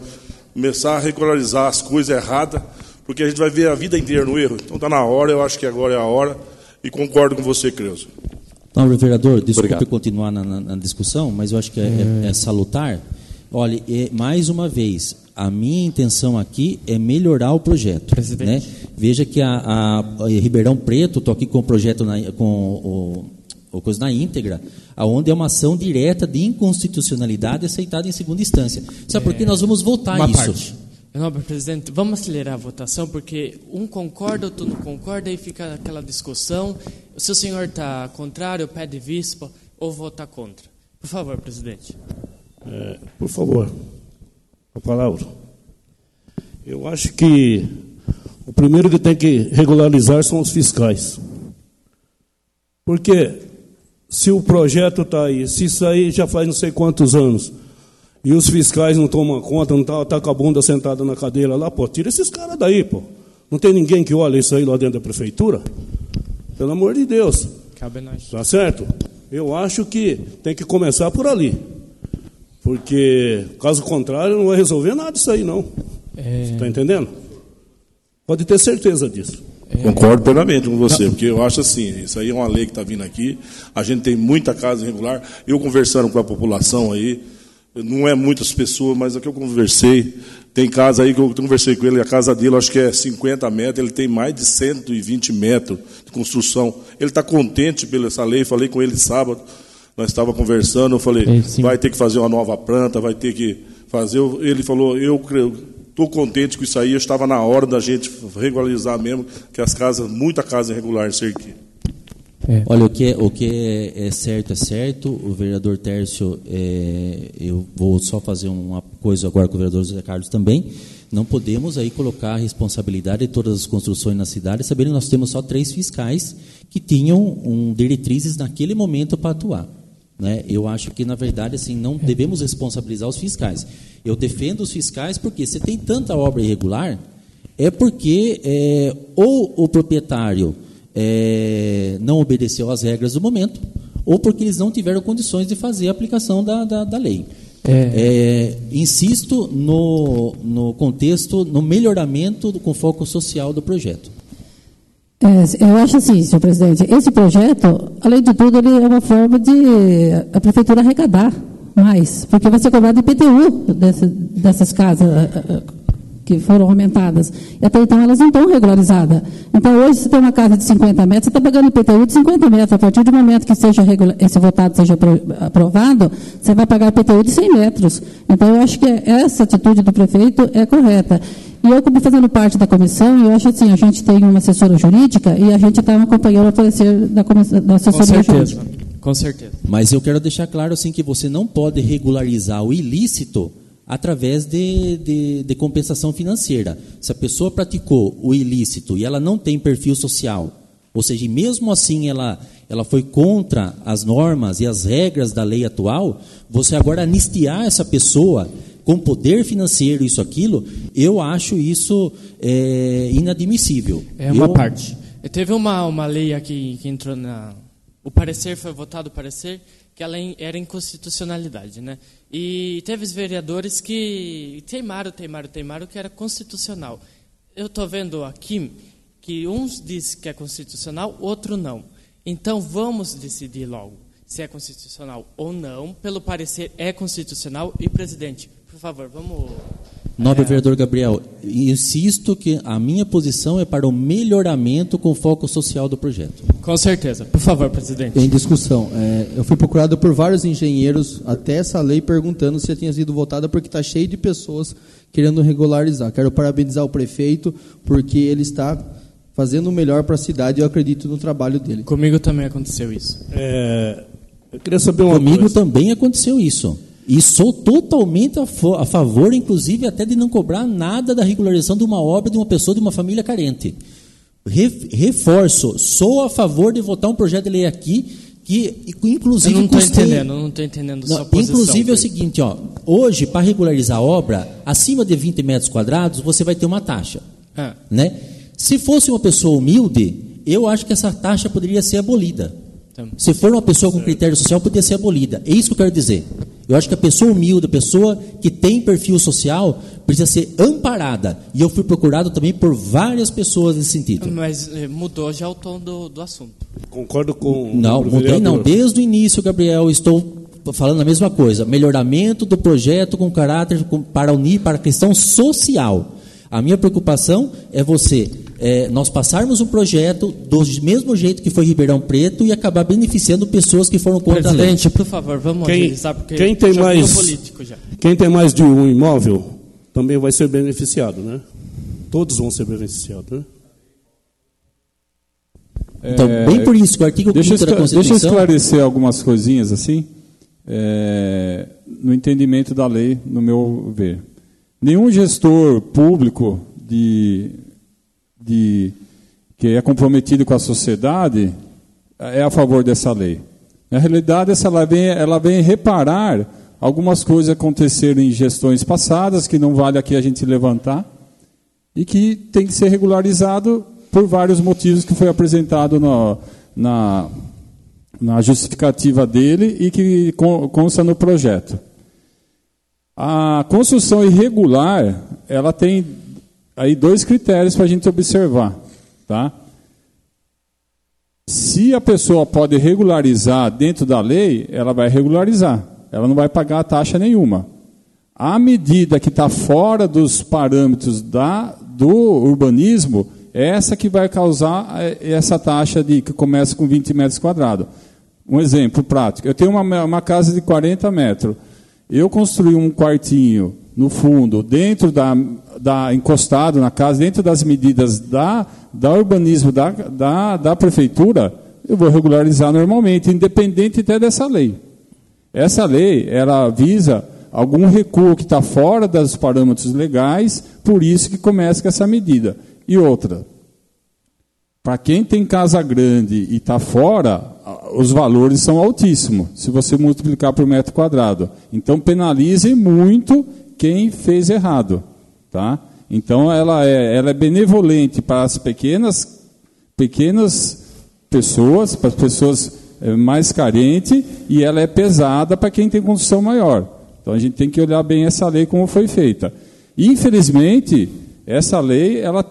começar a regularizar as coisas erradas, porque a gente vai ver a vida inteira no erro. Então está na hora, eu acho que agora é a hora, e concordo com você, Creuza. Então, vereador, desculpe Obrigado. continuar na, na, na, discussão, mas eu acho que é, é, é salutar. Olha, é, mais uma vez, a minha intenção aqui é melhorar o projeto. Né? Veja que a, a, a Ribeirão Preto, estou aqui com o projeto na, com o, o coisa na íntegra, aonde é uma ação direta de inconstitucionalidade aceitada em segunda instância. Sabe é, por que nós vamos votar uma isso? Parte. Nobre presidente, vamos acelerar a votação, porque um concorda, outro não concorda, e fica aquela discussão. Se o senhor está contrário, pede vispa ou votar contra. Por favor, presidente. É, por favor, a palavra. Eu acho que o primeiro que tem que regularizar são os fiscais. Porque se o projeto está aí, se isso aí já faz não sei quantos anos, e os fiscais não tomam conta, não está tá com a bunda sentada na cadeira lá, pô, tira esses caras daí, pô. Não tem ninguém que olha isso aí lá dentro da prefeitura? Pelo amor de Deus. Cabe nós. Tá certo? Eu acho que tem que começar por ali. Porque, caso contrário, não vai resolver nada isso aí, não. É... Você está entendendo? Pode ter certeza disso. É... Concordo plenamente com você, porque eu acho assim, isso aí é uma lei que está vindo aqui, a gente tem muita casa irregular, eu conversando com a população aí, não é muitas pessoas, mas aqui eu conversei, tem casa aí que eu conversei com ele, a casa dele acho que é 50 metros, ele tem mais de 120 metros de construção. Ele está contente pela essa lei, falei com ele sábado, nós estávamos conversando, eu falei, é, vai ter que fazer uma nova planta, vai ter que fazer. Ele falou, eu estou contente com isso aí, estava na hora da gente regularizar mesmo, que as casas, muita casa irregular em aqui. É. Olha, o que, é, o que é, é, certo é certo. O vereador Tércio, é, eu vou só fazer uma coisa agora com o vereador José Carlos também. Não podemos aí colocar a responsabilidade de todas as construções na cidade, sabendo que nós temos só três fiscais que tinham um, diretrizes naquele momento para atuar. Né? Eu acho que, na verdade, assim, não devemos responsabilizar os fiscais. Eu defendo os fiscais porque se tem tanta obra irregular, é porque é, ou o proprietário é, não obedeceu às regras do momento, ou porque eles não tiveram condições de fazer a aplicação da, da, da lei. É. É, insisto no, no contexto, no melhoramento do, com foco social do projeto. É, eu acho assim, senhor presidente, esse projeto, além de tudo, ele é uma forma de a prefeitura arrecadar mais, porque vai ser cobrado IPTU desse, dessas casas que foram aumentadas. E até então elas não estão regularizadas. Então hoje, se tem uma casa de 50 metros, você está pagando IPTU de 50 metros. A partir do momento que seja esse votado seja aprovado, você vai pagar IPTU de 100 metros. Então eu acho que essa atitude do prefeito é correta. E eu, como fazendo parte da comissão, eu acho assim, a gente tem uma assessora jurídica e a gente está acompanhando o parecer da, da assessoria jurídica. Com certeza. Mas eu quero deixar claro assim que você não pode regularizar o ilícito através de, de, de, compensação financeira. Se a pessoa praticou o ilícito e ela não tem perfil social, ou seja, mesmo assim ela, ela foi contra as normas e as regras da lei atual, você agora anistiar essa pessoa com poder financeiro, isso, aquilo, eu acho isso é, inadmissível. É uma eu... parte. Teve uma, uma lei aqui que entrou na, o parecer foi votado o parecer que ela era inconstitucionalidade, né? E teve os vereadores que teimaram, teimaram, teimaram que era constitucional. Eu estou vendo aqui que uns dizem que é constitucional, outro não. Então vamos decidir logo se é constitucional ou não. Pelo parecer é constitucional. E presidente, por favor, vamos. Nobre É. vereador Gabriel, insisto que a minha posição é para o melhoramento com foco social do projeto. Com certeza. Por favor, presidente. Em discussão. É, eu fui procurado por vários engenheiros até essa lei perguntando se tinha sido votada porque está cheio de pessoas querendo regularizar. Quero parabenizar o prefeito porque ele está fazendo o melhor para a cidade e eu acredito no trabalho dele. Comigo também aconteceu isso. É, eu queria saber uma Comigo coisa. também aconteceu isso. E sou totalmente a, favor, inclusive, até de não cobrar nada da regularização de uma obra de uma pessoa de uma família carente. Re- reforço, sou a favor de votar um projeto de lei aqui que, inclusive, eu não estou entendendo, não estou entendendo Não, sua posição. inclusive é o seguinte, ó, hoje, para regularizar a obra, acima de 20 metros quadrados, você vai ter uma taxa. Ah. Né? Se fosse uma pessoa humilde, eu acho que essa taxa poderia ser abolida. Então, Se for uma pessoa com critério social, poderia ser abolida. É isso que eu quero dizer. Eu acho que a pessoa humilde, a pessoa que tem perfil social, precisa ser amparada. E eu fui procurado também por várias pessoas nesse sentido. Mas eh, mudou já o tom do, do assunto. Concordo com o Não, mudei não. Desde o início, Gabriel, estou falando a mesma coisa. Melhoramento do projeto com caráter com- para unir para a questão social. A minha preocupação é você, é, nós passarmos um projeto do mesmo jeito que foi Ribeirão Preto e acabar beneficiando pessoas que foram contra a lei. Presidente, por favor, vamos Quem, agilizar, porque quem tem já mais político já. quem tem mais de um imóvel também vai ser beneficiado, né? Todos vão ser beneficiados, né? Então, É, bem por isso que o artigo 5 Deixa eu, da escla- deixa eu Constituição... esclarecer algumas coisinhas assim, é, no entendimento da lei, no meu ver. Nenhum gestor público de, de, que é comprometido com a sociedade é a favor dessa lei. Na realidade, essa lei vem, ela vem reparar algumas coisas aconteceram em gestões passadas, que não vale aqui a gente levantar, e que tem que ser regularizado por vários motivos que foi apresentado no- na, na justificativa dele e que con- consta no projeto. A construção irregular, ela tem aí dois critérios para a gente observar, tá? Se a pessoa pode regularizar dentro da lei, ela vai regularizar. Ela não vai pagar taxa nenhuma. A medida que está fora dos parâmetros da, do urbanismo, é essa que vai causar eh, essa taxa de que começa com 20 metros quadrados. Um exemplo prático. Eu tenho uma, uma casa de 40 metros. Eu construí um quartinho no fundo, dentro da, da encostado na casa, dentro das medidas da, da urbanismo da, da, da prefeitura, eu vou regularizar normalmente, independente até dessa lei. Essa lei, ela visa algum recuo que está fora dos parâmetros legais, por isso que começa com essa medida. E outra, para quem tem casa grande e está fora, os valores são altíssimos, se você multiplicar por metro quadrado. Então penalize muito quem fez errado. Tá? Então ela é, ela é benevolente para as pequenas, pequenas pessoas, para as pessoas eh, mais carentes, e ela é pesada para quem tem construção maior. Então a gente tem que olhar bem essa lei como foi feita. Infelizmente, essa lei, ela,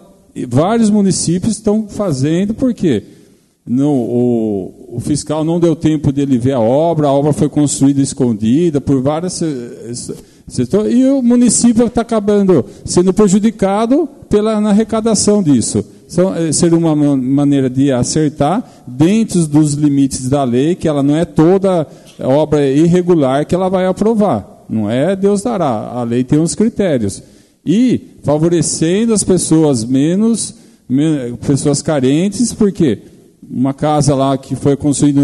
vários municípios estão fazendo, por quê? Não, o, o fiscal não deu tempo dele ver a obra, a obra foi construída escondida por vários setores, e o município está acabando sendo prejudicado pela arrecadação disso. Então, eh, seria uma ma- maneira de acertar dentro dos limites da lei, que ela não é toda obra irregular que ela vai aprovar. Não é Deus dará. A lei tem uns critérios. E favorecendo as pessoas menos, men- pessoas carentes, porque uma casa lá que foi construída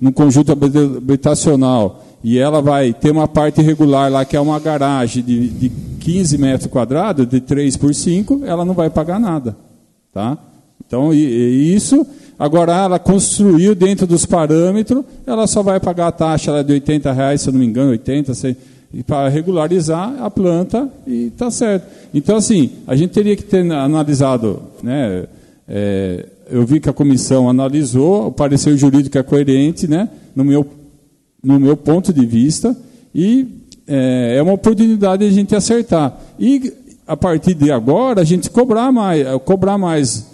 no, conjunto habita- habitacional e ela vai ter uma parte irregular lá que é uma garagem de, de 15 metros quadrados, de 3 por 5, ela não vai pagar nada. Tá? Então, e, e isso, agora ela construiu dentro dos parâmetros, ela só vai pagar a taxa lá de 80 reais, se eu não me engano, 80, sei, e para regularizar a planta e está certo. Então, assim, a gente teria que ter analisado, né, é, eu vi que a comissão analisou, o parecer jurídico é coerente, né, no, meu, no meu ponto de vista, e é, é uma oportunidade de a gente acertar. E a partir de agora, a gente cobrar mais, cobrar mais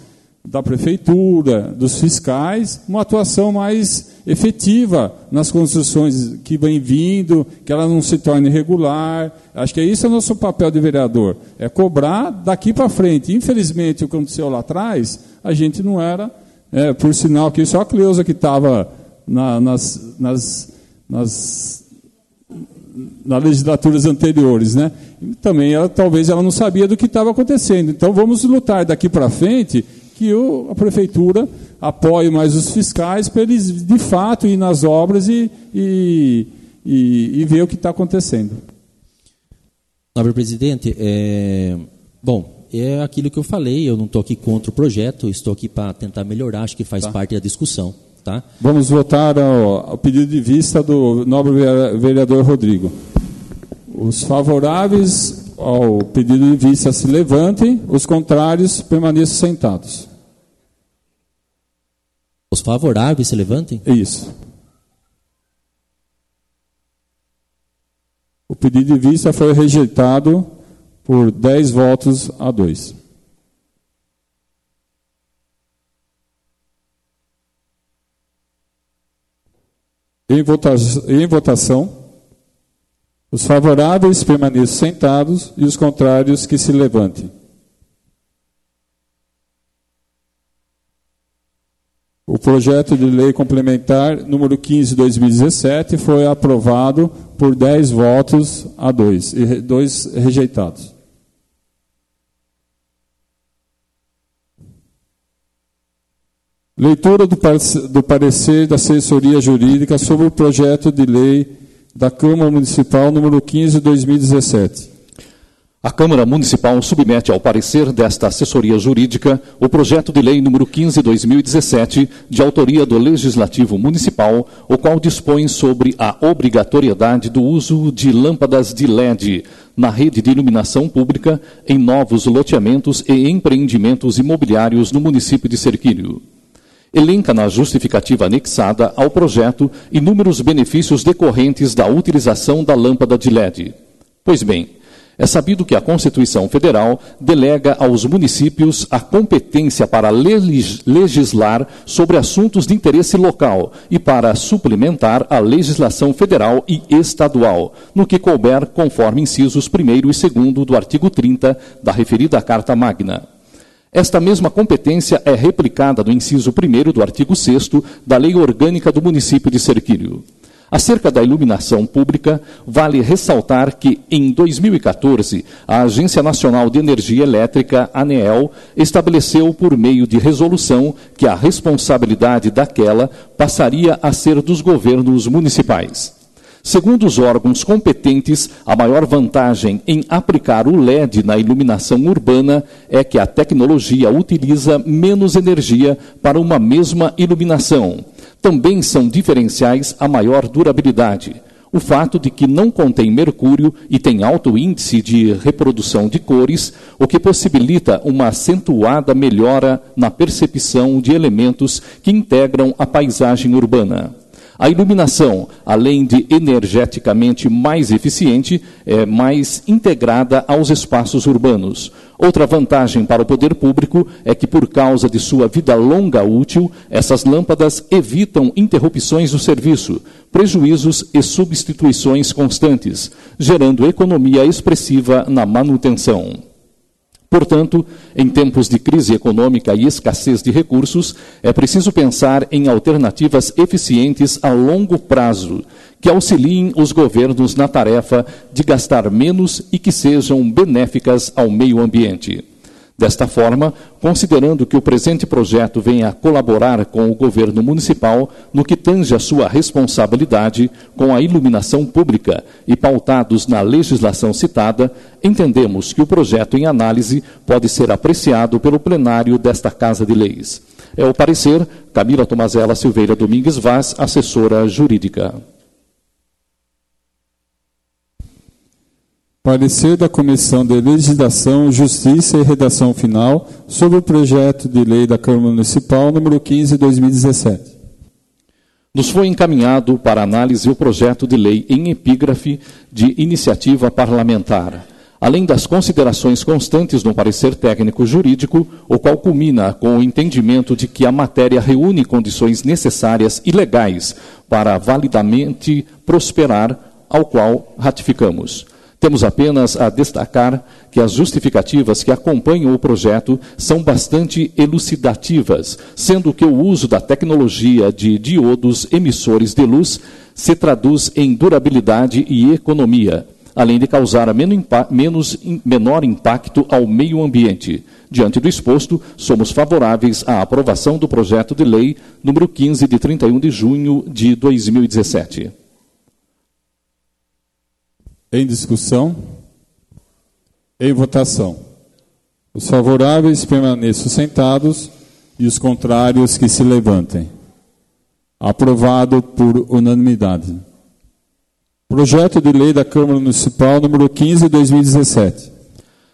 da prefeitura, dos fiscais, uma atuação mais efetiva nas construções que vem vindo, que ela não se torne irregular. Acho que é isso é o nosso papel de vereador, é cobrar daqui para frente. Infelizmente, o que aconteceu lá atrás, a gente não era, é, por sinal que só a Cleusa que estava na, nas, nas, nas, nas legislaturas anteriores, né? Também ela, talvez ela não sabia do que estava acontecendo. Então vamos lutar daqui para frente que o, a prefeitura apoie mais os fiscais para eles, de fato, ir nas obras e, e, e, e ver o que está acontecendo. Nobre presidente, é, bom, é aquilo que eu falei, eu não estou aqui contra o projeto, estou aqui para tentar melhorar, acho que faz tá. parte da discussão. Tá? Vamos votar ao, ao pedido de vista do nobre vereador Rodrigo. Os favoráveis ao pedido de vista se levantem, os contrários permaneçam sentados. Os favoráveis se levantem? Isso. O pedido de vista foi rejeitado por 10 votos a 2. Em votação, em votação, os favoráveis permaneçam sentados e os contrários que se levantem. O projeto de lei complementar número 15 de 2017 foi aprovado por 10 votos a 2 e 2 rejeitados. Leitura do parecer da assessoria jurídica sobre o projeto de lei da Câmara Municipal número 15 de 2017. A Câmara Municipal submete ao parecer desta assessoria jurídica o projeto de lei número 15/2017, de autoria do Legislativo Municipal, o qual dispõe sobre a obrigatoriedade do uso de lâmpadas de LED na rede de iluminação pública em novos loteamentos e empreendimentos imobiliários no município de Serquilho. Elenca na justificativa anexada ao projeto inúmeros benefícios decorrentes da utilização da lâmpada de LED. Pois bem, é sabido que a Constituição Federal delega aos municípios a competência para legislar sobre assuntos de interesse local e para suplementar a legislação federal e estadual, no que couber conforme incisos 1 e 2 do artigo 30 da referida Carta Magna. Esta mesma competência é replicada no inciso 1 do artigo 6 da Lei Orgânica do Município de Serquilho. Acerca da iluminação pública, vale ressaltar que, em 2014, a Agência Nacional de Energia Elétrica, ANEEL, estabeleceu por meio de resolução que a responsabilidade daquela passaria a ser dos governos municipais. Segundo os órgãos competentes, a maior vantagem em aplicar o LED na iluminação urbana é que a tecnologia utiliza menos energia para uma mesma iluminação também são diferenciais a maior durabilidade. O fato de que não contém mercúrio e tem alto índice de reprodução de cores, o que possibilita uma acentuada melhora na percepção de elementos que integram a paisagem urbana. A iluminação, além de energeticamente mais eficiente, é mais integrada aos espaços urbanos. Outra vantagem para o poder público é que, por causa de sua vida longa útil, essas lâmpadas evitam interrupções do serviço, prejuízos e substituições constantes, gerando economia expressiva na manutenção. Portanto, em tempos de crise econômica e escassez de recursos, é preciso pensar em alternativas eficientes a longo prazo, que auxiliem os governos na tarefa de gastar menos e que sejam benéficas ao meio ambiente. Desta forma, considerando que o presente projeto venha a colaborar com o governo municipal no que tange a sua responsabilidade com a iluminação pública e pautados na legislação citada, entendemos que o projeto em análise pode ser apreciado pelo plenário desta Casa de Leis. É o parecer Camila Tomazella Silveira Domingues Vaz, assessora jurídica. Parecer da Comissão de Legislação, Justiça e Redação Final sobre o projeto de lei da Câmara Municipal número 15 de 2017. Nos foi encaminhado para análise o projeto de lei em epígrafe de iniciativa parlamentar, além das considerações constantes no parecer técnico jurídico, o qual culmina com o entendimento de que a matéria reúne condições necessárias e legais para validamente prosperar, ao qual ratificamos. Temos apenas a destacar que as justificativas que acompanham o projeto são bastante elucidativas, sendo que o uso da tecnologia de diodos emissores de luz se traduz em durabilidade e economia, além de causar menos, menor impacto ao meio ambiente. Diante do exposto, somos favoráveis à aprovação do projeto de lei número 15 de 31 de junho de 2017. Em discussão? Em votação. Os favoráveis permaneçam sentados e os contrários que se levantem. Aprovado por unanimidade. Projeto de Lei da Câmara Municipal número 15 de 2017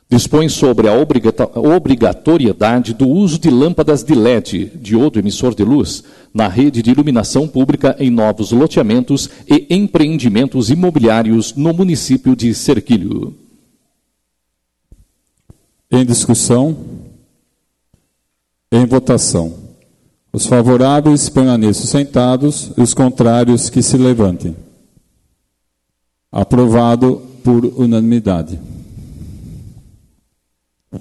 dispõe sobre a obrigatoriedade do uso de lâmpadas de LED, diodo emissor de luz, na rede de iluminação pública em novos loteamentos e empreendimentos imobiliários no município de Serquilho. Em discussão. Em votação. Os favoráveis permaneçam sentados e os contrários que se levantem. Aprovado por unanimidade.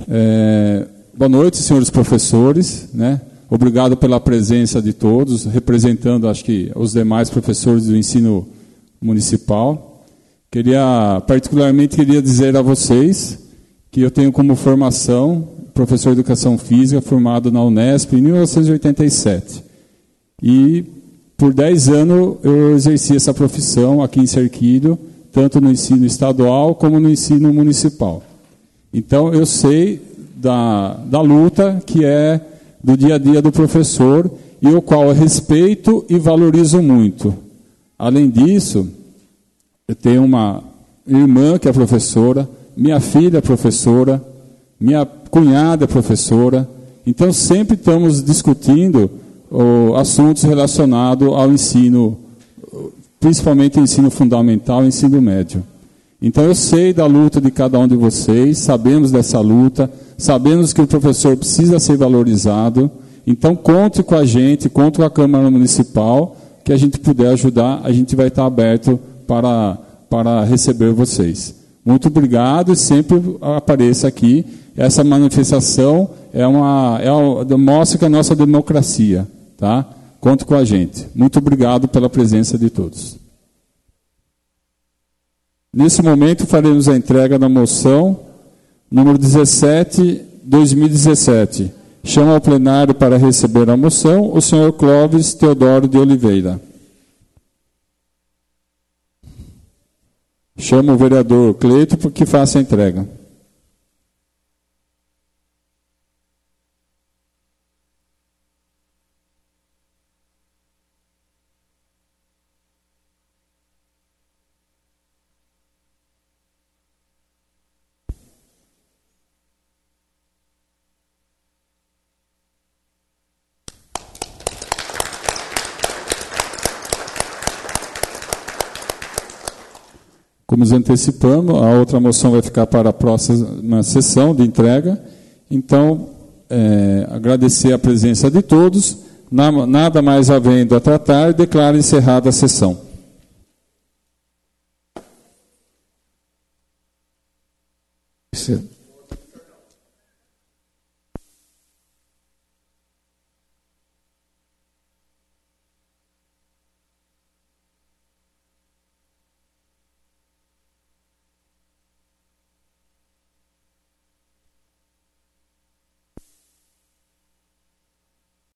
É, boa noite, senhores professores. Né? Obrigado pela presença de todos, representando, acho que, os demais professores do ensino municipal. Queria, particularmente, queria dizer a vocês que eu tenho como formação professor de educação física formado na Unesp em 1987. E por 10 anos eu exerci essa profissão aqui em Serquilho, tanto no ensino estadual como no ensino municipal. Então eu sei da, da luta que é do dia a dia do professor e o qual eu respeito e valorizo muito. Além disso, eu tenho uma irmã que é professora, minha filha é professora, minha cunhada é professora. Então sempre estamos discutindo assuntos relacionados ao ensino, principalmente ensino fundamental e ensino médio. Então eu sei da luta de cada um de vocês, sabemos dessa luta, sabemos que o professor precisa ser valorizado. Então conte com a gente, conte com a Câmara Municipal, que a gente puder ajudar, a gente vai estar aberto para, para receber vocês. Muito obrigado e sempre apareça aqui. Essa manifestação é uma, é uma, mostra que a nossa democracia, tá? Conte com a gente. Muito obrigado pela presença de todos. Nesse momento, faremos a entrega da moção número 17, 2017. Chamo ao plenário para receber a moção o senhor Clóvis Teodoro de Oliveira. Chamo o vereador Cleito para que faça a entrega. Antecipamos, a outra moção vai ficar para a próxima sessão de entrega. Então, é, agradecer a presença de todos. Nada mais havendo a tratar, declaro encerrada a sessão. Certo.